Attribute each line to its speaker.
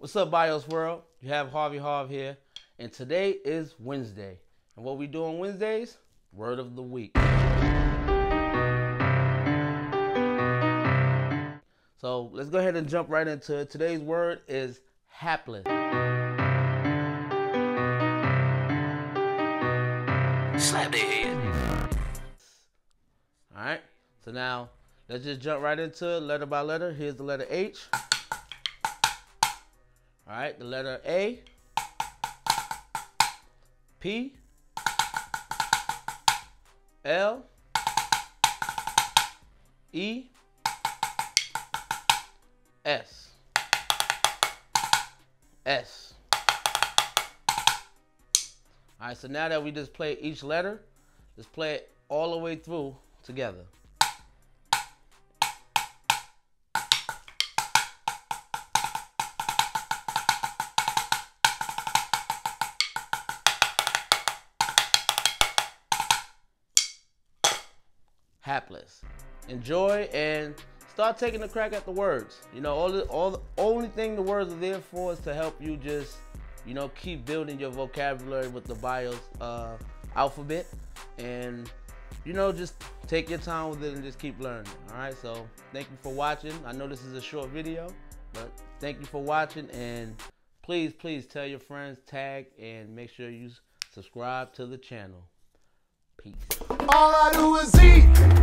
Speaker 1: What's up, BYOS World? You have Harvey Harv here, and today is Wednesday. And what we do on Wednesdays? Word of the week. So let's go ahead and jump right into it. Today's word is hapless.
Speaker 2: Slap their head.
Speaker 1: All right. So now let's just jump right into it, letter by letter. Here's the letter H. All right, the letter A, P, L, E, S, S. All right, so now that we just play each letter, let's play it all the way through together. Hapless. Enjoy and start taking a crack at the words. You know, all the all the only thing the words are there for is to help you just, you know, keep building your vocabulary with the BYOS uh, alphabet, and you know, just take your time with it and just keep learning. All right. So thank you for watching. I know this is a short video, but thank you for watching and please, please tell your friends, tag, and make sure you subscribe to the channel. Peace.
Speaker 3: All I do is eat.